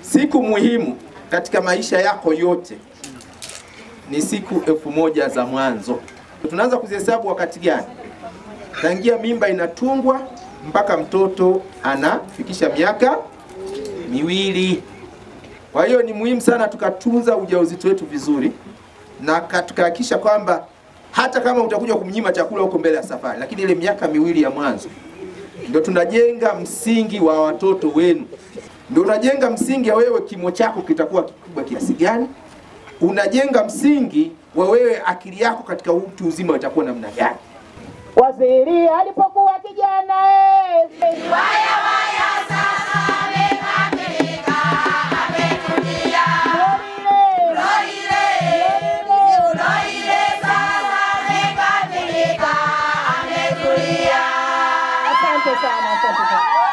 Siku muhimu katika maisha yako yote ni siku elfu moja za mwanzo. Tunaanza kuzihesabu wakati gani? Tangia mimba inatungwa mpaka mtoto anafikisha miaka miwili. Kwa hiyo ni muhimu sana tukatunza ujauzito wetu vizuri na ka- tukahakikisha kwamba hata kama utakuja kumnyima chakula huko mbele ya safari, lakini ile miaka miwili ya mwanzo ndio tunajenga msingi wa watoto wenu, ndio unajenga msingi wa wewe kimo chako kitakuwa kikubwa kiasi gani, unajenga msingi wa wewe akili yako katika utu uzima itakuwa namna gani. Waziri alipokuwa kijana eh, eh. waya waya Asante sana, asante sana.